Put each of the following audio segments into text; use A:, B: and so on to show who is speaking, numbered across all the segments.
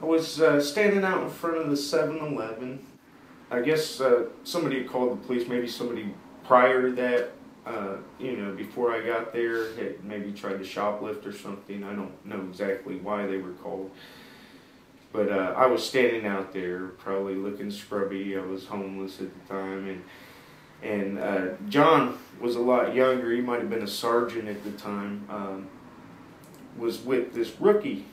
A: I was uh, standing out in front of the 7-Eleven. I guess uh, somebody called the police, maybe somebody prior to that, uh, you know, before I got there, had maybe tried to shoplift or something. I don't know exactly why they were called. But uh, I was standing out there, probably looking scrubby. I was homeless at the time, and and uh, John was a lot younger. He might have been a sergeant at the time. Um, was with this rookie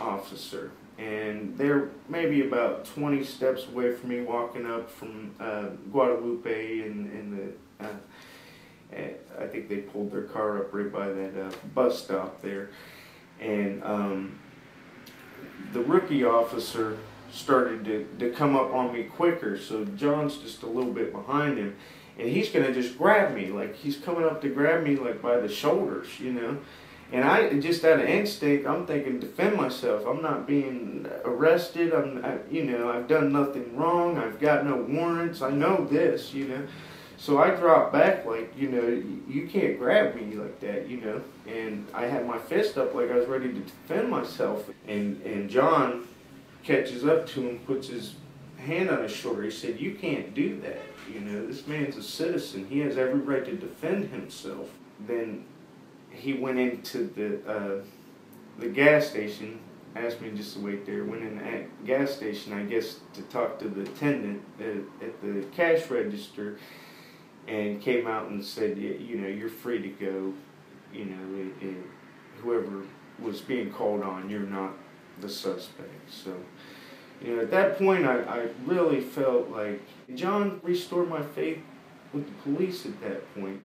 A: officer, and they're maybe about 20 steps away from me, walking up from uh, Guadalupe, and, and the uh, I think they pulled their car up right by that uh, bus stop there, and um, the rookie officer started to, to come up on me quicker. So John's just a little bit behind him, and he's gonna just grab me, like he's coming up to grab me like by the shoulders, you know. And I just out of instinct, I'm thinking defend myself. I'm not being arrested. I'm, I, you know, I've done nothing wrong. I've got no warrants. I know this, you know. So I dropped back like, you know, you can't grab me like that, you know. And I had my fist up like I was ready to defend myself. And and John catches up to him, puts his hand on his shoulder. He said, "You can't do that. You know, this man's a citizen. He has every right to defend himself." Then he went into the uh, the gas station. Asked me just to wait there. Went in the gas station, I guess, to talk to the attendant at, at the cash register, and came out and said, "You know, you're free to go. You know, whoever was being called on, you're not the suspect." So, you know, at that point, I, I really felt like John restored my faith with the police at that point.